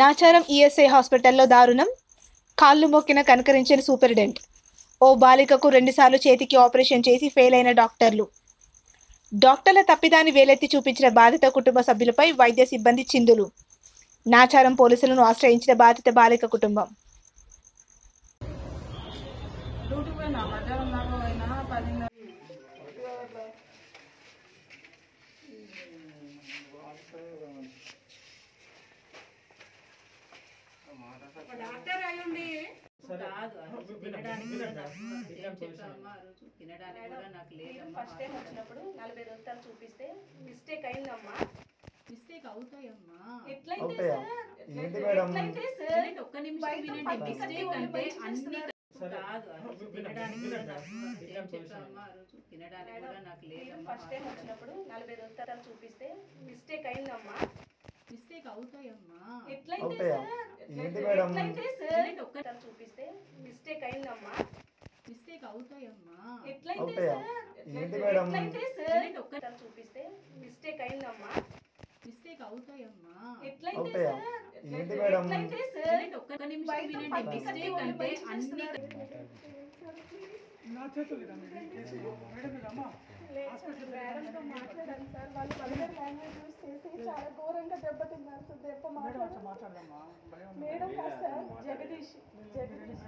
Nacharam ESI హాస్పిటల్లో దారుణం. కాళ్ళు మొక్కిన కనకరించిన సూపరింటెండెంట్. ఓ బాలికకు రెండుసార్లు చేతికి ఆపరేషన్ చేసి ఫెయిల్ అయిన డాక్టర్లు. డాక్టర్ల తప్పిదాన్ని వేలెత్తి చూపించిన బాధిత కుటుంబ సభ్యులపై వైద్య సిబ్బంది చిందులు. నాచారం పోలీసులను ఆశ్రయించిన బాధిత బాలిక కుటుంబం. డ్యూటీకి కాదు తినడానికి నాకు తినడానికి కూడా ఫస్ట్ టైం వచ్చినప్పుడు నలభై రోజులు చూపిస్తే మిస్టేక్ అయిందమ్మా. మిస్టేక్ అవుతాయమ్మా. ఎట్లయితే? సార్? సార్? ఒక్క నిమిషం వినండి. మిస్టేక్ అంటే అన్ని. కాదు తినడానికి నాకు తినడానికి కూడా ఫస్ట్ టైం వచ్చినప్పుడు నలభై రోజులు చూపిస్తే మిస్టేక్ అయిందమ్మా. మిస్టేక్ అవుతాయమ్మా. ఎట్లయితే అవుతాయా? సార్? ఎట్లయితే సార్? వినండి, ఒక్క చూపిస్తే? మిస్టేక్ అయిందమ్మా. మిస్టేక్ అవుతాయమ్మా. ఎట్లయితే? సార్? ఎట్లయితే సార్? చూపిస్తే? మిస్టేక్ అయిందమ్మా. మిస్టేక్ అవుతాయమ్మా. ఎట్లయితే? సార్? ఎట్లయితే సార్? ఒక్క నిమిషం అన్ని మాట్లాడాను సార్. వాళ్ళు వల్గర్ లాంగ్వేజ్ యూస్ చేసి చాలా ఘోరంగా దెబ్బతిన్నారు. సార్ దెబ్బ మేడం కాదు సార్ జగదీష్ జగదీష్